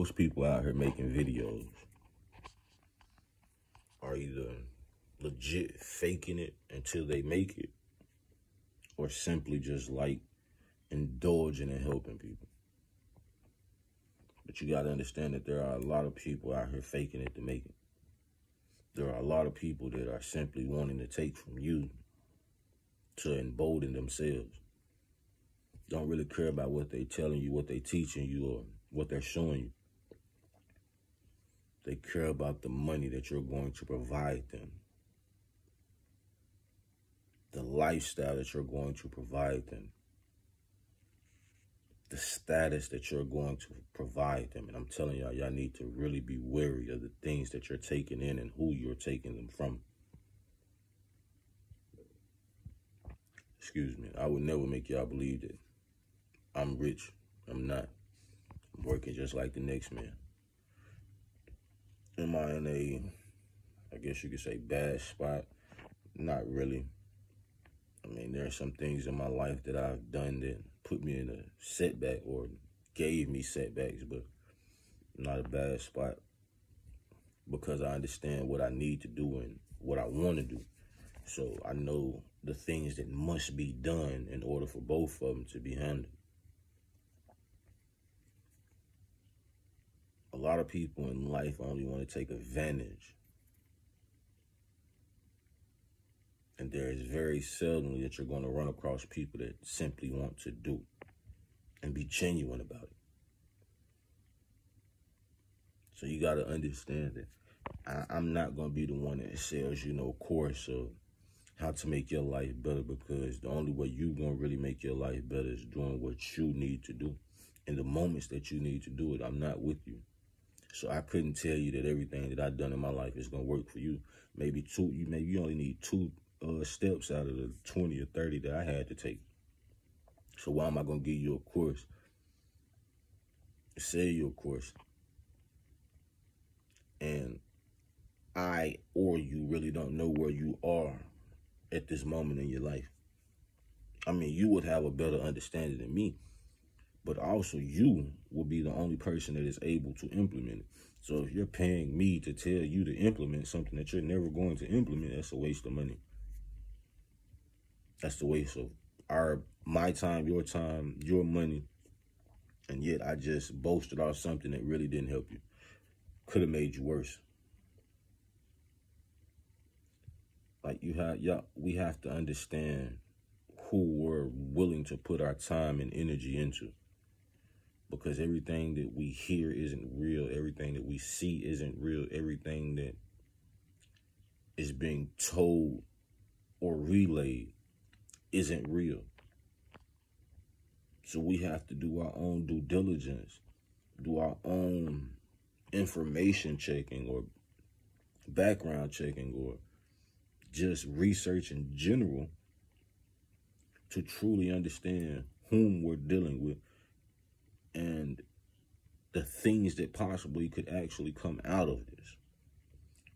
most people out here making videos are either legit faking it until they make it or simply just like indulging and helping people. But you got to understand that there are a lot of people out here faking it to make it. There are a lot of people that are simply wanting to take from you to embolden themselves. Don't really care about what they're telling you, what they're teaching you, or what they're showing you. They care about the money that you're going to provide them. The lifestyle that you're going to provide them. The status that you're going to provide them. And I'm telling y'all, y'all need to really be wary of the things that you're taking in and who you're taking them from. Excuse me. I would never make y'all believe that I'm rich. I'm not. I'm working just like the next man. Am I in a, I guess you could say, bad spot? Not really. I mean, there are some things in my life that I've done that put me in a setback or gave me setbacks, but not a bad spot because I understand what I need to do and what I want to do. So I know the things that must be done in order for both of them to be handled. Lot of people in life only want to take advantage. And there is very seldomly that you're going to run across people that simply want to do and be genuine about it. So you got to understand that I, am not going to be the one that sells you no course of how to make your life better because the only way you're going to really make your life better is doing what you need to do. In the moments that you need to do it, I'm not with you. So I couldn't tell you that everything that I've done in my life is going to work for you. Maybe two, you maybe you only need two uh, steps out of the 20 or 30 that I had to take. So why am I going to give you a course? Sell you a course. And I or you really don't know where you are at this moment in your life. I mean, you would have a better understanding than me, but also you will be the only person that is able to implement it. So if you're paying me to tell you to implement something that you're never going to implement, that's a waste of money. That's the waste of our my time, your time, your money. And yet I just boasted off something that really didn't help you. Could have made you worse. like you have yeah we have to understand who we're willing to put our time and energy into because everything that we hear isn't real. Everything that we see isn't real. Everything that is being told or relayed isn't real. So we have to do our own due diligence do our own information checking or background checking or just research in general to truly understand whom we're dealing with and the things that possibly could actually come out of this.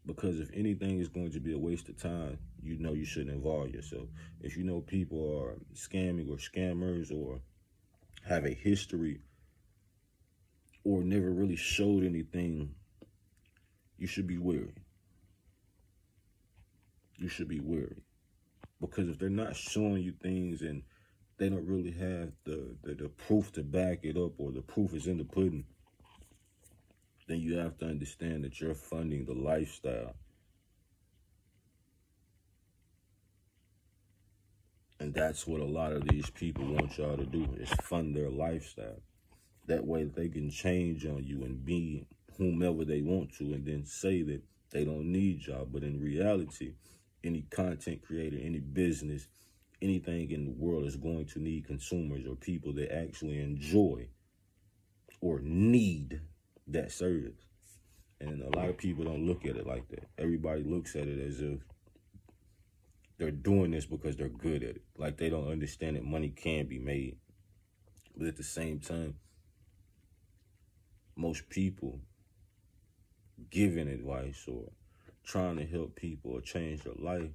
Because if anything is going to be a waste of time, you know you shouldn't involve yourself. If you know people are scamming or scammers or have a history or never really showed anything, you should be wary you should be wary. Because if they're not showing you things and they don't really have the, the, the proof to back it up or the proof is in the pudding, then you have to understand that you're funding the lifestyle. And that's what a lot of these people want y'all to do is fund their lifestyle. That way they can change on you and be whomever they want to and then say that they don't need y'all. But in reality, any content creator, any business, anything in the world is going to need consumers or people that actually enjoy or need that service. And a lot of people don't look at it like that. Everybody looks at it as if they're doing this because they're good at it. Like they don't understand that money can be made. But at the same time, most people giving advice or trying to help people or change their life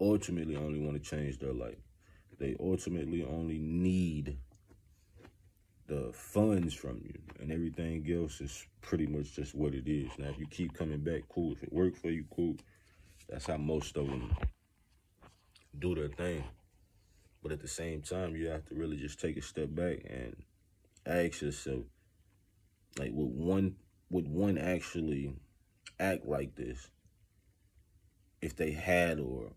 ultimately only want to change their life. They ultimately only need the funds from you, and everything else is pretty much just what it is. Now, if you keep coming back, cool. If it works for you, cool. That's how most of them do their thing. But at the same time, you have to really just take a step back and ask yourself, like, would one would one actually act like this if they had or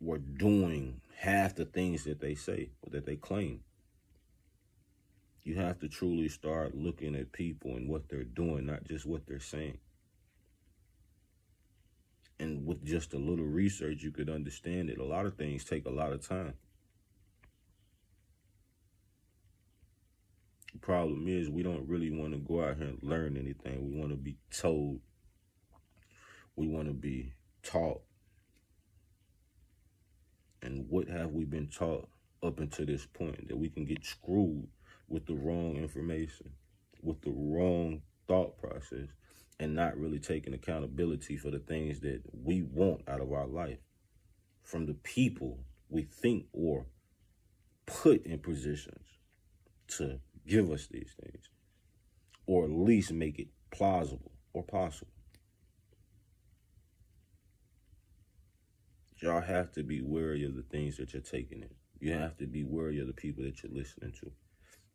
were doing half the things that they say or that they claim? You have to truly start looking at people and what they're doing, not just what they're saying. And with just a little research, you could understand it. A lot of things take a lot of time. The problem is we don't really want to go out here and learn anything. We want to be told. We want to be taught. And what have we been taught up until this point? That we can get screwed with the wrong information, with the wrong thought process, and not really taking accountability for the things that we want out of our life from the people we think or put in positions to give us these things or at least make it plausible or possible. Y'all have to be wary of the things that you're taking in. You have to be wary of the people that you're listening to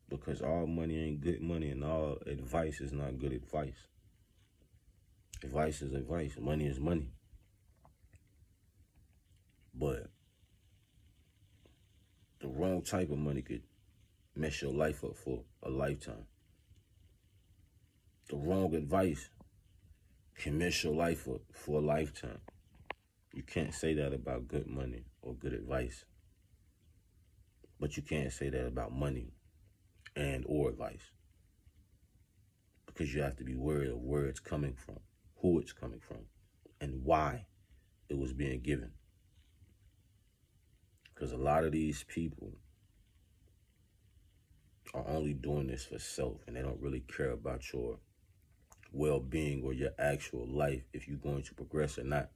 because all money ain't good money and all advice is not good advice. Advice is advice. Money is money. But the wrong type of money could mess your life up for a lifetime. The wrong advice can mess your life up for a lifetime. You can't say that about good money or good advice. But you can't say that about money and or advice. Because you have to be worried of where it's coming from who it's coming from, and why it was being given. Because a lot of these people are only doing this for self and they don't really care about your well being or your actual life if you're going to progress or not.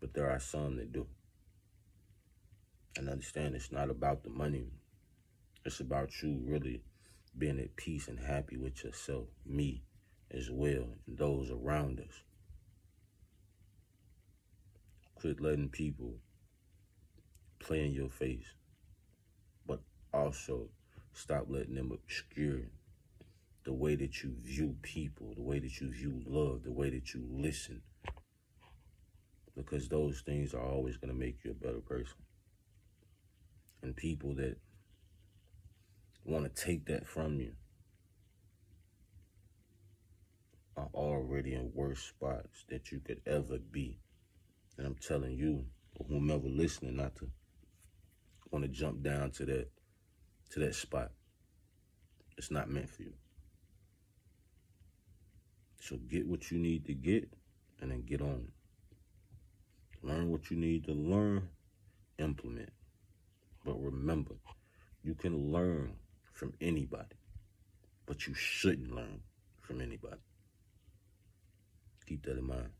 But there are some that do. And understand it's not about the money, it's about you really being at peace and happy with yourself, me, as well, and those around us. Quit letting people play in your face, but also stop letting them obscure the way that you view people, the way that you view love, the way that you listen. Because those things are always going to make you a better person. And people that want to take that from you are already in worse spots that you could ever be. And I'm telling you, or whomever listening, not to want to jump down to that to that spot. It's not meant for you. So get what you need to get and then get on. Learn what you need to learn, implement. But remember, you can learn from anybody, but you shouldn't learn from anybody. Keep that in mind.